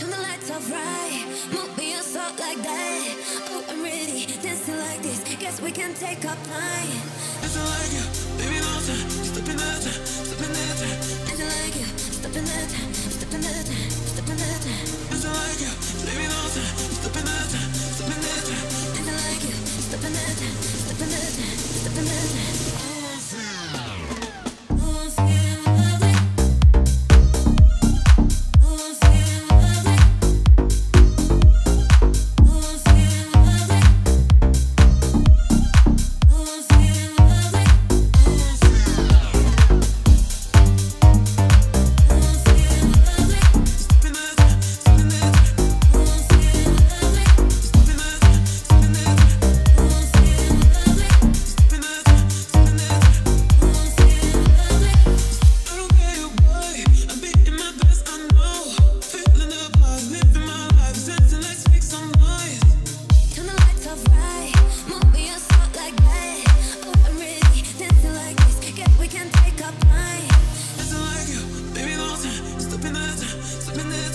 Turn the lights off right Move me your soul like that Oh, I'm ready Dancing like this Guess we can take our time Dancing like you Baby, don't stop in that time Step in that time Dancing like you Step in that time Step in that time Step that time Dancing like you Baby, don't stop in that time Step in that time Dancing like you Step in that time Step in that time Step that time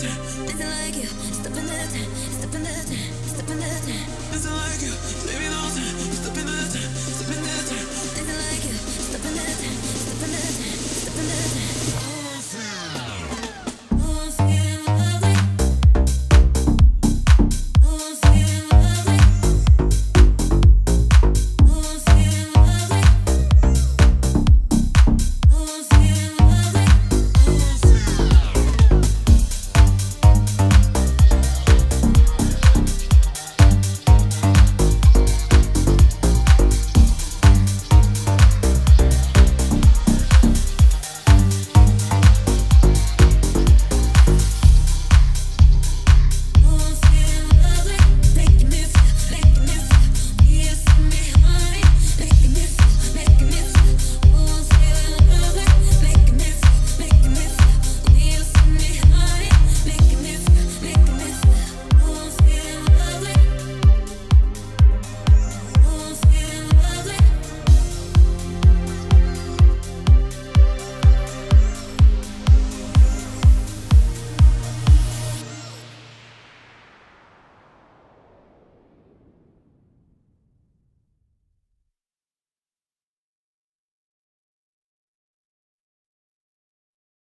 Nothing like you, step another that, step another time, step like you, leave me alone.